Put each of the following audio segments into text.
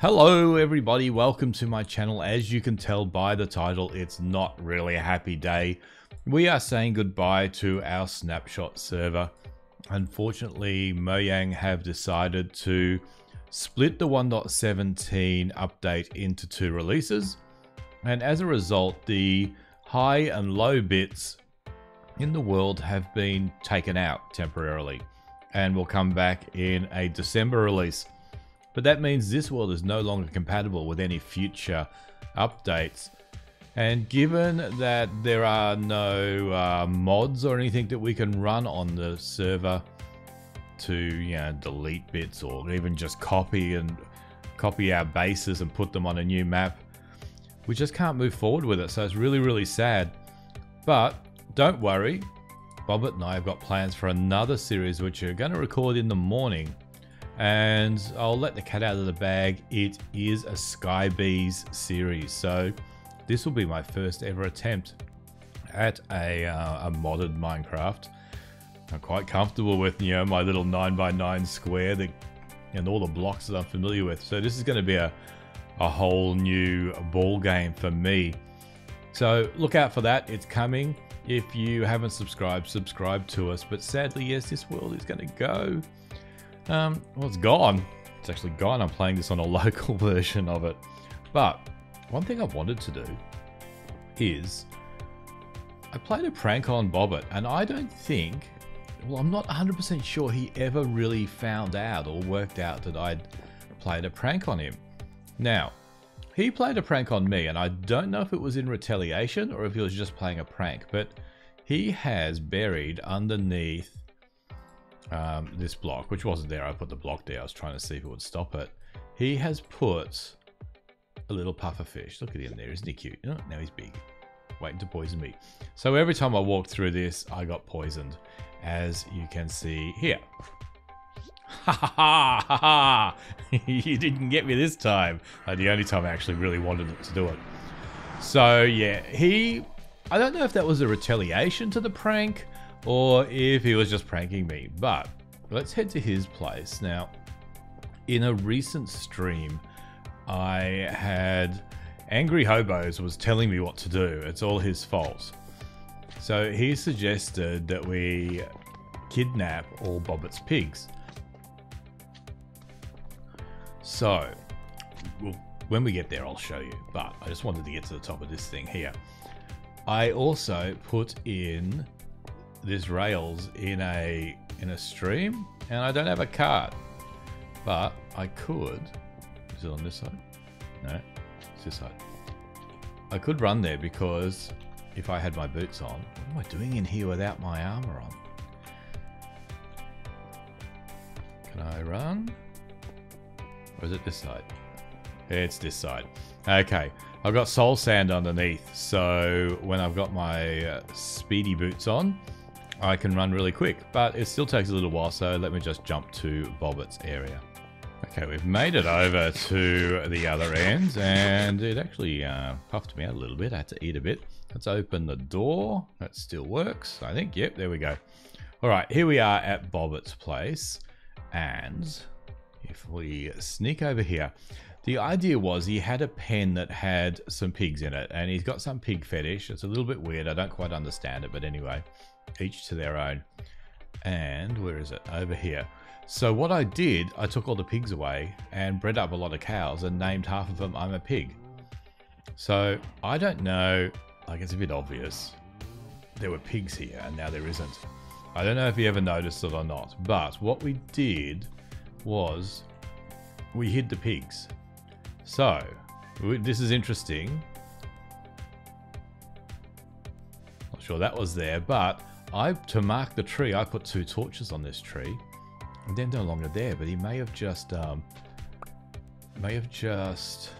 Hello everybody, welcome to my channel. As you can tell by the title, it's not really a happy day. We are saying goodbye to our snapshot server. Unfortunately, Mojang have decided to split the 1.17 update into two releases. And as a result, the high and low bits in the world have been taken out temporarily and will come back in a December release. But that means this world is no longer compatible with any future updates. And given that there are no uh, mods or anything that we can run on the server to you know, delete bits or even just copy and copy our bases and put them on a new map, we just can't move forward with it. So it's really, really sad. But don't worry, Bobert and I have got plans for another series which we're going to record in the morning and I'll let the cat out of the bag. It is a Skybees series, so this will be my first ever attempt at a, uh, a modded Minecraft. I'm quite comfortable with you know my little 9x9 square that, and all the blocks that I'm familiar with. So this is going to be a, a whole new ball game for me. So look out for that. It's coming. If you haven't subscribed, subscribe to us. But sadly, yes, this world is going to go. Um, well, it's gone. It's actually gone. I'm playing this on a local version of it. But one thing I've wanted to do is I played a prank on Bobert, and I don't think, well, I'm not 100% sure he ever really found out or worked out that I'd played a prank on him. Now, he played a prank on me, and I don't know if it was in retaliation or if he was just playing a prank, but he has buried underneath um, this block, which wasn't there. I put the block there. I was trying to see if it would stop it. He has put a little puffer fish. Look at him there. Isn't he cute? Oh, now he's big. Waiting to poison me. So every time I walked through this, I got poisoned. As you can see here. Ha ha ha ha ha! you didn't get me this time. The only time I actually really wanted to do it. So yeah, he... I don't know if that was a retaliation to the prank or if he was just pranking me. But let's head to his place. Now, in a recent stream, I had Angry Hobos was telling me what to do. It's all his fault. So he suggested that we kidnap all Bobert's pigs. So, when we get there, I'll show you. But I just wanted to get to the top of this thing here. I also put in this rails in a in a stream, and I don't have a cart. But I could. Is it on this side? No, it's this side. I could run there because if I had my boots on, what am I doing in here without my armor on? Can I run? Or is it this side? It's this side. Okay, I've got soul sand underneath, so when I've got my uh, speedy boots on, I can run really quick, but it still takes a little while, so let me just jump to Bobert's area. Okay, we've made it over to the other end, and it actually uh, puffed me out a little bit. I had to eat a bit. Let's open the door. That still works, I think. Yep, there we go. All right, here we are at Bobert's place, and if we sneak over here, the idea was he had a pen that had some pigs in it, and he's got some pig fetish. It's a little bit weird. I don't quite understand it, but anyway each to their own. And where is it? Over here. So what I did, I took all the pigs away and bred up a lot of cows and named half of them I'm a pig. So I don't know, like it's a bit obvious. There were pigs here and now there isn't. I don't know if you ever noticed it or not, but what we did was we hid the pigs. So, this is interesting. Not sure that was there, but I to mark the tree, I put two torches on this tree. And they're no longer there, but he may have just um, may have just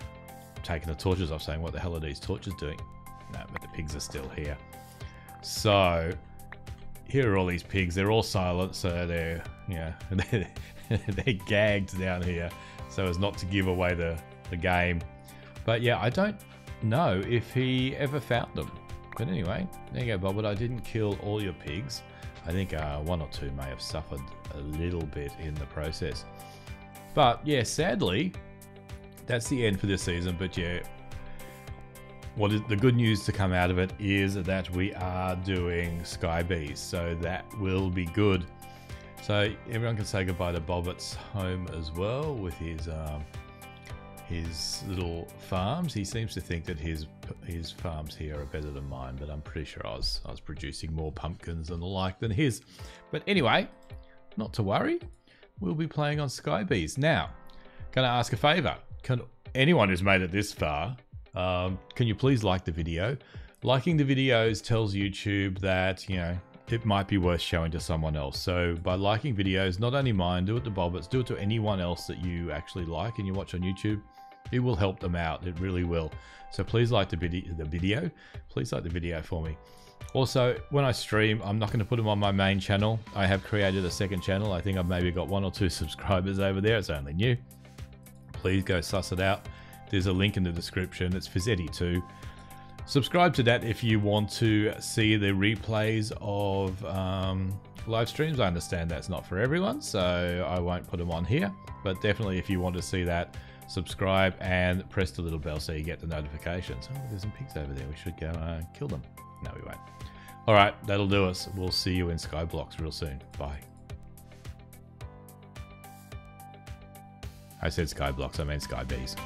taken the torches off, saying, "What the hell are these torches doing?" No, but the pigs are still here. So here are all these pigs. They're all silent, so they're yeah they're, they're gagged down here, so as not to give away the the game. But yeah, I don't know if he ever found them. But anyway, there you go, Bobert. I didn't kill all your pigs. I think uh, one or two may have suffered a little bit in the process. But yeah, sadly, that's the end for this season. But yeah, what is the good news to come out of it is that we are doing Sky Bees, so that will be good. So everyone can say goodbye to Bobert's home as well with his um, his little farms. He seems to think that his his farms here are better than mine, but I'm pretty sure I was I was producing more pumpkins and the like than his. But anyway, not to worry. We'll be playing on Sky Bees now. To ask a favor. Can anyone who's made it this far, um, can you please like the video? Liking the videos tells YouTube that you know it might be worth showing to someone else. So by liking videos, not only mine, do it to Boberts, do it to anyone else that you actually like and you watch on YouTube. It will help them out. It really will. So please like the video. The video. Please like the video for me. Also, when I stream, I'm not going to put them on my main channel. I have created a second channel. I think I've maybe got one or two subscribers over there. It's only new. Please go suss it out. There's a link in the description. It's Fizedi2. Subscribe to that if you want to see the replays of um, live streams. I understand that's not for everyone, so I won't put them on here. But definitely, if you want to see that, subscribe and press the little bell so you get the notifications. Oh, there's some pigs over there. We should go uh, kill them. No, we won't. All right, that'll do us. We'll see you in Skyblocks real soon. Bye. I said Skyblocks, I meant Sky Bees.